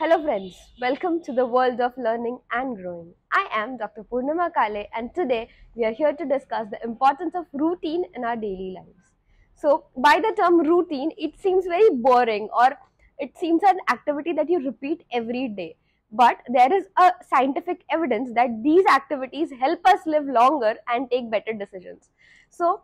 Hello friends, welcome to the world of learning and growing. I am Dr. Purnima Kale and today we are here to discuss the importance of routine in our daily lives. So by the term routine, it seems very boring or it seems an activity that you repeat every day. But there is a scientific evidence that these activities help us live longer and take better decisions. So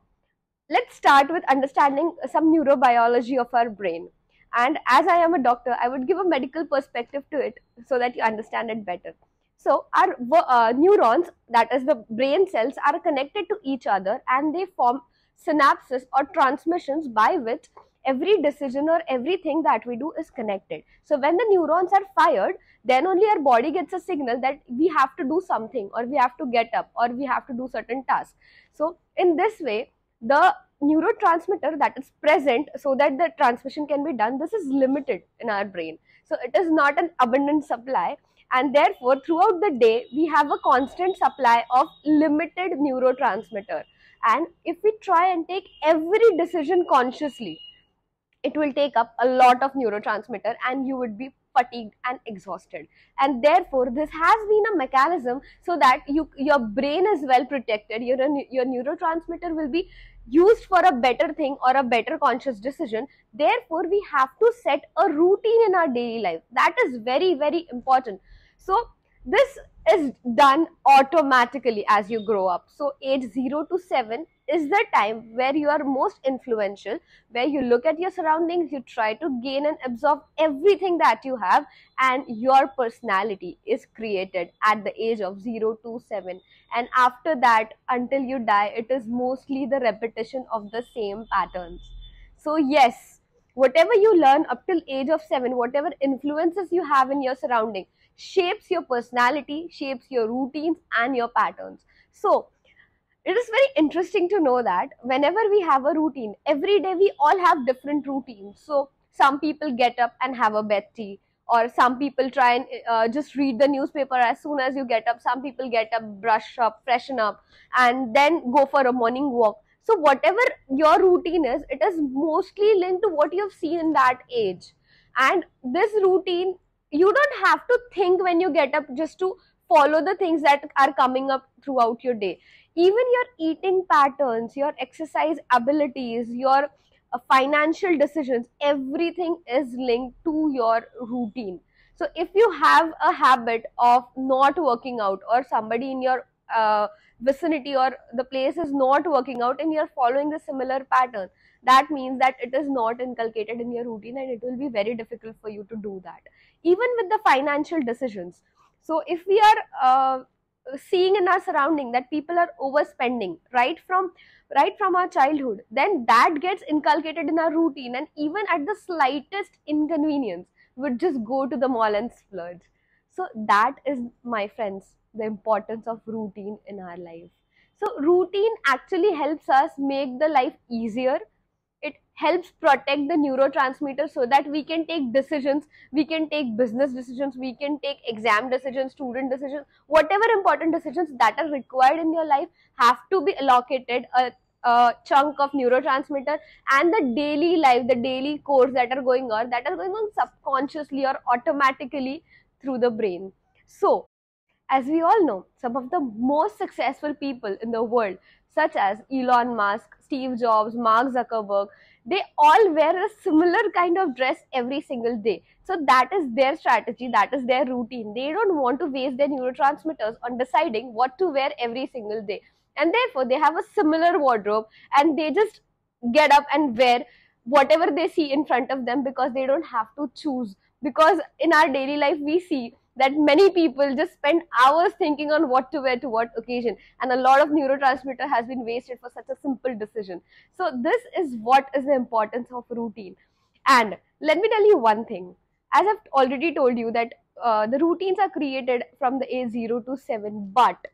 let's start with understanding some neurobiology of our brain. And as I am a doctor, I would give a medical perspective to it so that you understand it better. So, our uh, neurons, that is the brain cells, are connected to each other and they form synapses or transmissions by which every decision or everything that we do is connected. So, when the neurons are fired, then only our body gets a signal that we have to do something or we have to get up or we have to do certain tasks. So, in this way, the neurotransmitter that is present so that the transmission can be done this is limited in our brain. So it is not an abundant supply and therefore throughout the day we have a constant supply of limited neurotransmitter. And if we try and take every decision consciously it will take up a lot of neurotransmitter and you would be fatigued and exhausted. And therefore this has been a mechanism so that you your brain is well protected your your neurotransmitter will be used for a better thing or a better conscious decision. Therefore we have to set a routine in our daily life. That is very very important. So this is done automatically as you grow up so age 0 to 7 is the time where you are most influential, where you look at your surroundings, you try to gain and absorb everything that you have, and your personality is created at the age of 0 to 7. And after that, until you die, it is mostly the repetition of the same patterns. So, yes, whatever you learn up till age of 7, whatever influences you have in your surrounding, shapes your personality, shapes your routines and your patterns. So, it is very interesting to know that whenever we have a routine, every day we all have different routines. So some people get up and have a bed tea, or some people try and uh, just read the newspaper as soon as you get up. Some people get up, brush up, freshen up, and then go for a morning walk. So whatever your routine is, it is mostly linked to what you have seen in that age. And this routine, you don't have to think when you get up just to follow the things that are coming up throughout your day even your eating patterns, your exercise abilities, your uh, financial decisions, everything is linked to your routine. So if you have a habit of not working out or somebody in your uh, vicinity or the place is not working out and you're following the similar pattern, that means that it is not inculcated in your routine and it will be very difficult for you to do that. Even with the financial decisions. So if we are uh, seeing in our surrounding that people are overspending right from right from our childhood then that gets inculcated in our routine and even at the slightest inconvenience would just go to the mall and splurge so that is my friends the importance of routine in our life. So routine actually helps us make the life easier. It helps protect the neurotransmitter so that we can take decisions we can take business decisions we can take exam decisions student decisions. Whatever important decisions that are required in your life have to be allocated a, a chunk of neurotransmitter and the daily life the daily course that are going on that are going on subconsciously or automatically through the brain. So as we all know some of the most successful people in the world such as Elon Musk, Steve Jobs, Mark Zuckerberg, they all wear a similar kind of dress every single day. So that is their strategy, that is their routine. They don't want to waste their neurotransmitters on deciding what to wear every single day. And therefore, they have a similar wardrobe and they just get up and wear whatever they see in front of them because they don't have to choose. Because in our daily life, we see that many people just spend hours thinking on what to wear to what occasion. And a lot of neurotransmitter has been wasted for such a simple decision. So this is what is the importance of routine. And let me tell you one thing. As i've already told you that uh, the routines are created from the age 0 to 7 but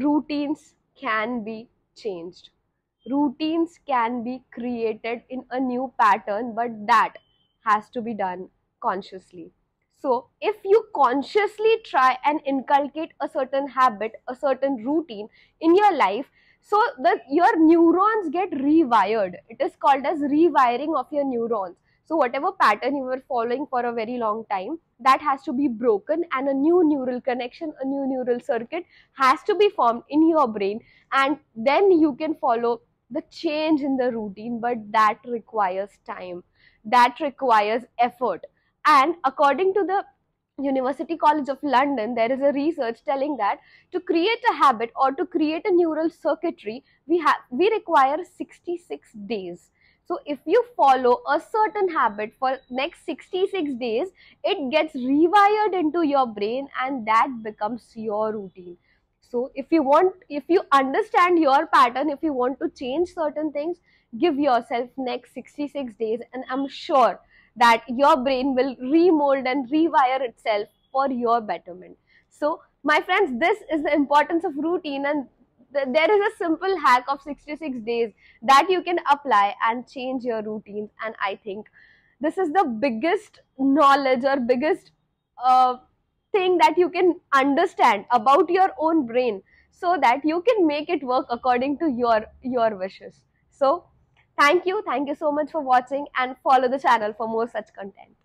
routines can be changed. Routines can be created in a new pattern but that has to be done consciously so if you consciously try and inculcate a certain habit, a certain routine in your life, so that your neurons get rewired. It is called as rewiring of your neurons. So whatever pattern you were following for a very long time, that has to be broken and a new neural connection, a new neural circuit has to be formed in your brain and then you can follow the change in the routine but that requires time that requires effort and according to the University College of London, there is a research telling that to create a habit or to create a neural circuitry, we have we require 66 days. So if you follow a certain habit for next 66 days, it gets rewired into your brain and that becomes your routine. So if you want, if you understand your pattern, if you want to change certain things, give yourself next 66 days and I'm sure that your brain will remold and rewire itself for your betterment. So my friends, this is the importance of routine and th there is a simple hack of 66 days that you can apply and change your routines and I think this is the biggest knowledge or biggest uh, thing that you can understand about your own brain so that you can make it work according to your your wishes so thank you. Thank you so much for watching and follow the channel for more such content